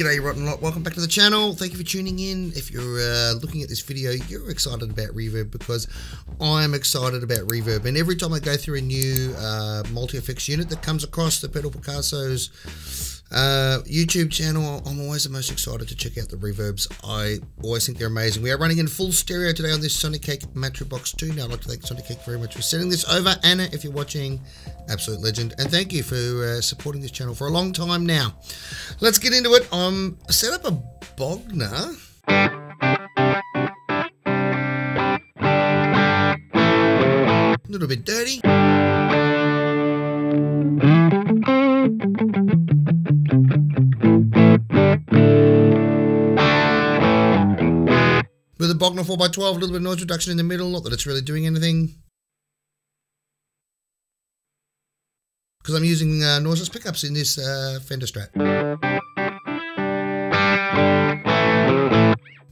G'day Rotten Lot, welcome back to the channel. Thank you for tuning in. If you're uh, looking at this video, you're excited about Reverb because I'm excited about Reverb. And every time I go through a new uh, multi-effects unit that comes across the Pedal Picasso's uh, YouTube channel, I'm always the most excited to check out the reverbs. I always think they're amazing. We are running in full stereo today on this Sonicake Matribox 2. Now, I'd like to thank Sonicake very much for sending this over. Anna, if you're watching, absolute legend. And thank you for uh, supporting this channel for a long time now. Let's get into it. I'm set up a Bogner. A little bit dirty. With a Bogner 4x12, a little bit of noise reduction in the middle, not that it's really doing anything. Because I'm using uh, noiseless pickups in this uh, Fender Strat.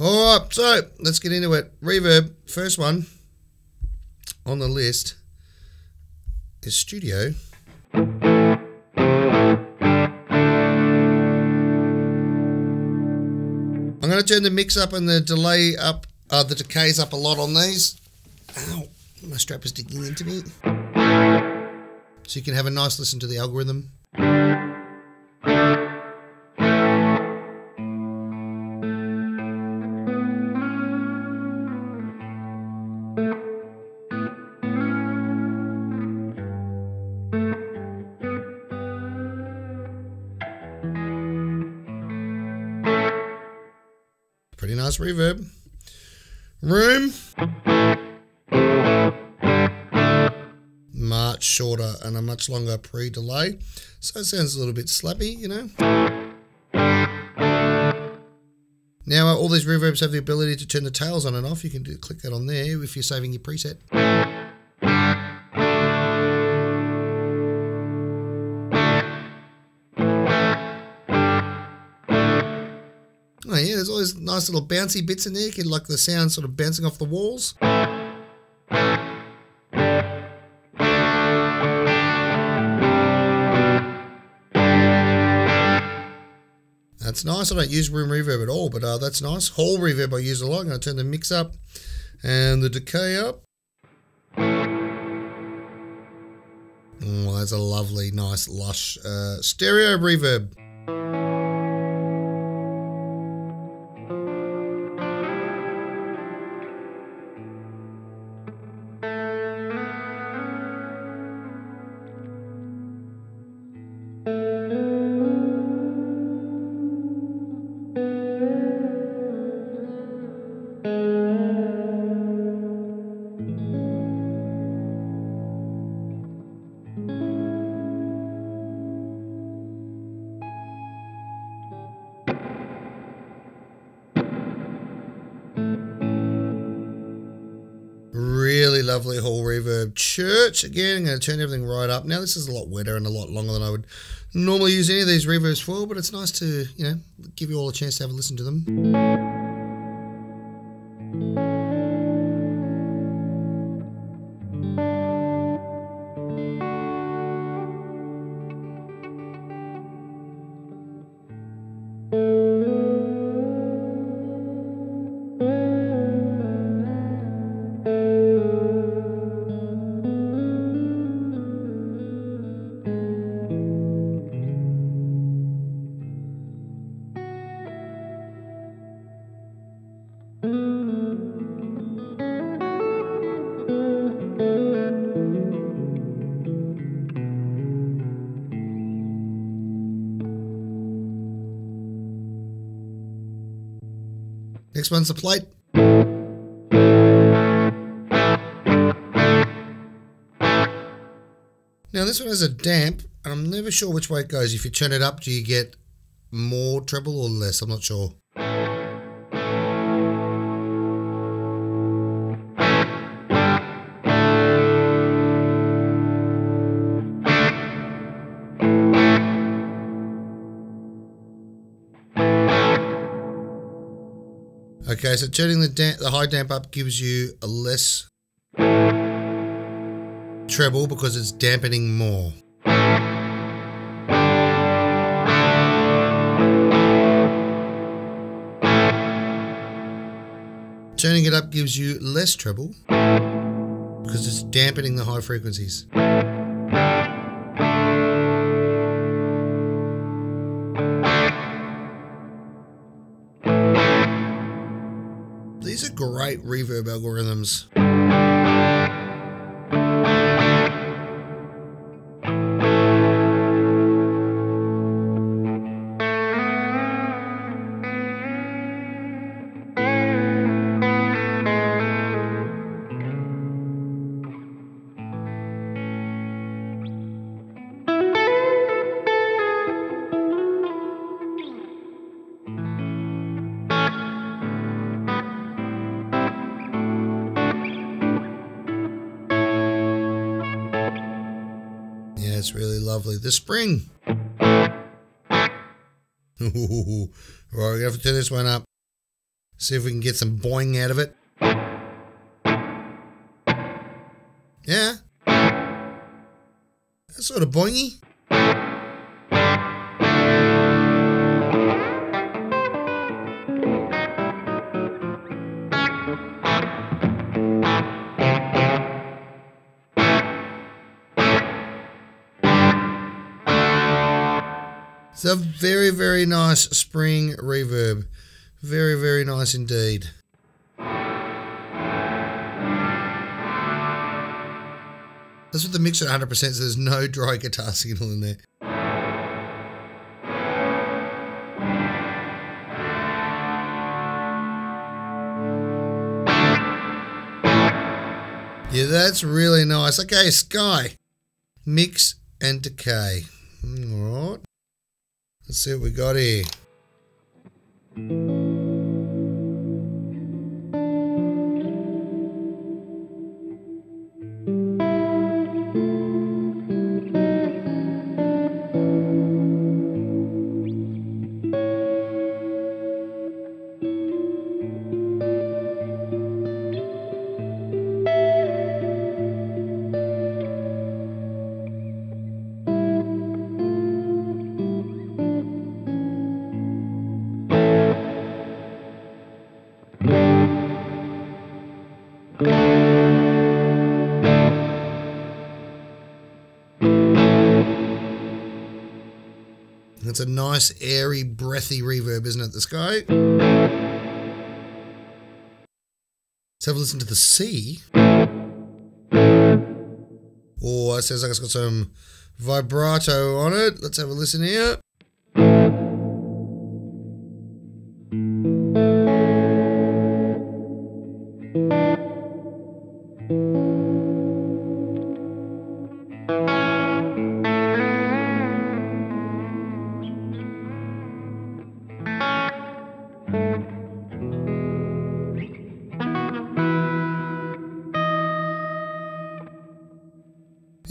Alright, so let's get into it. Reverb, first one on the list is Studio. Going to turn the mix up and the delay up, uh, the decays up a lot on these. Ow, my strap is digging into me. So you can have a nice listen to the algorithm. Nice reverb. Room. Much shorter and a much longer pre-delay. So it sounds a little bit slappy, you know. Now uh, all these reverbs have the ability to turn the tails on and off. You can do, click that on there if you're saving your preset. Nice little bouncy bits in there. You can like the sound sort of bouncing off the walls. That's nice. I don't use room reverb at all, but uh, that's nice. Hall reverb I use a lot. I'm going to turn the mix up and the decay up. Oh, that's a lovely, nice, lush uh, stereo reverb. Hall reverb. Church, again, I'm going to turn everything right up. Now, this is a lot wetter and a lot longer than I would normally use any of these reverbs for, but it's nice to, you know, give you all a chance to have a listen to them. Next one's the plate. Now this one has a damp, and I'm never sure which way it goes. If you turn it up, do you get more treble or less? I'm not sure. Okay, so turning the, damp, the high damp up gives you a less treble because it's dampening more. Turning it up gives you less treble because it's dampening the high frequencies. Great reverb algorithms. Lovely. The spring. Ooh, we're have to turn this one up. See if we can get some boing out of it. Yeah. That's sort of boingy. It's a very, very nice spring reverb. Very, very nice indeed. That's with the mix at 100%, so there's no dry guitar signal in there. Yeah, that's really nice. Okay, Sky. Mix and decay. Alright. Let's see what we got here. It's a nice, airy, breathy reverb, isn't it, the sky? Let's have a listen to the C. Oh, it sounds like it's got some vibrato on it. Let's have a listen here.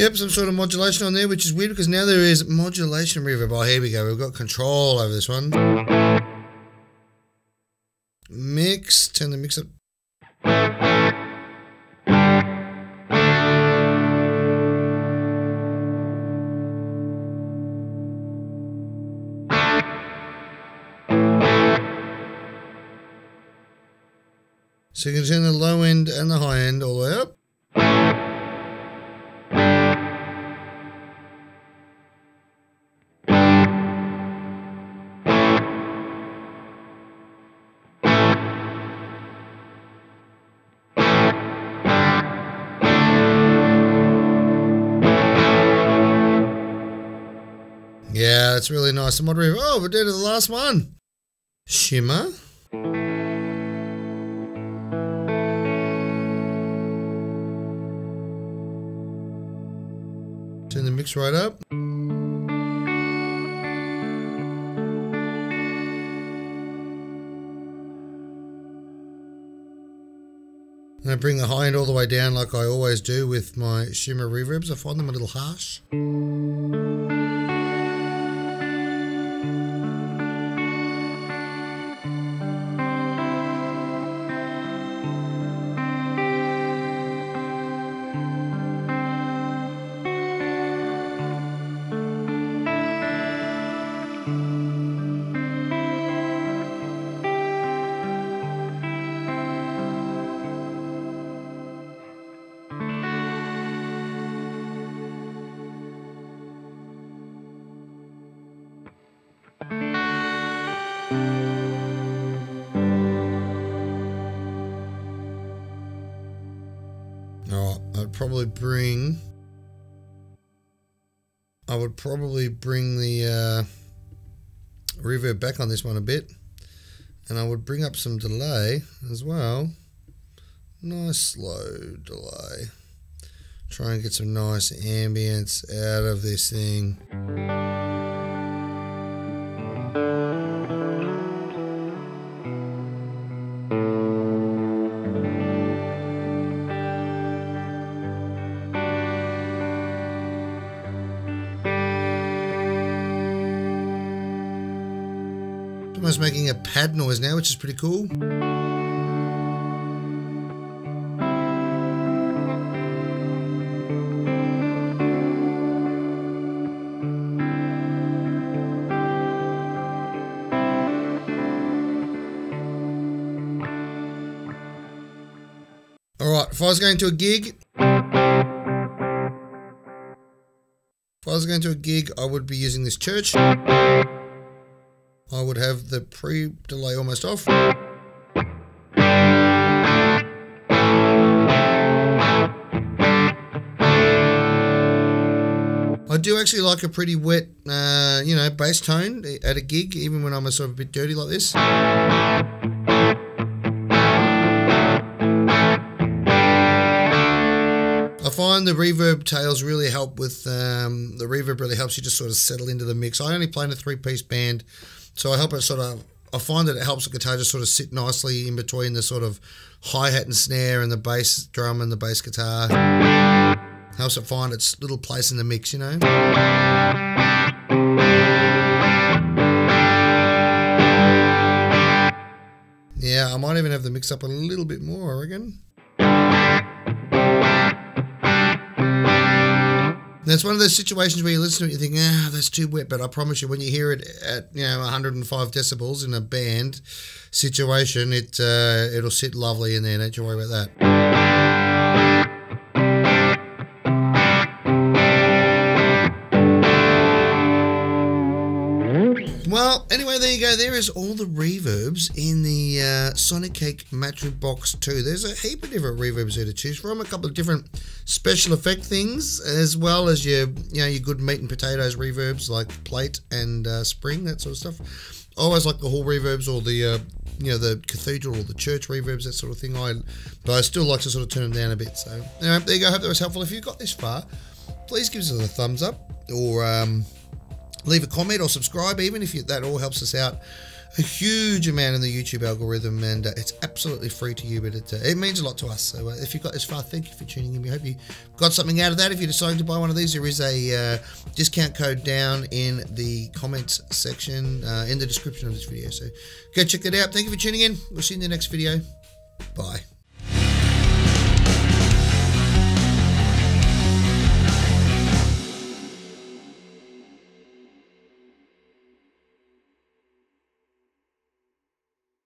Yep, some sort of modulation on there, which is weird because now there is modulation reverb. Oh, here we go. We've got control over this one. Mix. Turn the mix up. So you can turn the low end and the high end all the way up. Yeah, it's really nice. Mod reverb. Oh, we're down to the last one. Shimmer. Turn the mix right up. And I bring the high end all the way down like I always do with my shimmer reverbs. I find them a little harsh. Probably bring I would probably bring the uh, reverb back on this one a bit. And I would bring up some delay as well. Nice slow delay. Try and get some nice ambience out of this thing almost making a pad noise now, which is pretty cool. Alright, if I was going to a gig, if I was going to a gig, I would be using this church. I would have the pre-delay almost off. I do actually like a pretty wet, uh, you know, bass tone at a gig, even when I'm a sort of a bit dirty like this. I find the reverb tails really help with um, the reverb really helps you just sort of settle into the mix. I only play in a three piece band, so I help it sort of. I find that it helps the guitar just sort of sit nicely in between the sort of hi hat and snare and the bass drum and the bass guitar. Helps it find its little place in the mix, you know. Yeah, I might even have the mix up a little bit more, I reckon. That's one of those situations where you listen to it, you think, ah, that's too wet. But I promise you, when you hear it at you know 105 decibels in a band situation, it uh, it'll sit lovely in there. Don't you worry about that. Is all the reverbs in the uh, Sonicake Box 2. There's a heap of different reverbs here to choose from. A couple of different special effect things, as well as your, you know, your good meat and potatoes reverbs like plate and uh, spring, that sort of stuff. I always like the hall reverbs or the, uh, you know, the cathedral or the church reverbs, that sort of thing. I, but I still like to sort of turn them down a bit. So, anyway, there you go. I hope that was helpful. If you got this far, please give us a thumbs up or. Um, leave a comment or subscribe even if you, that all helps us out a huge amount in the YouTube algorithm and uh, it's absolutely free to you but it, uh, it means a lot to us. So uh, if you got this far thank you for tuning in. We hope you got something out of that. If you decided to buy one of these there is a uh, discount code down in the comments section uh, in the description of this video. So go check that out. Thank you for tuning in. We'll see you in the next video. Bye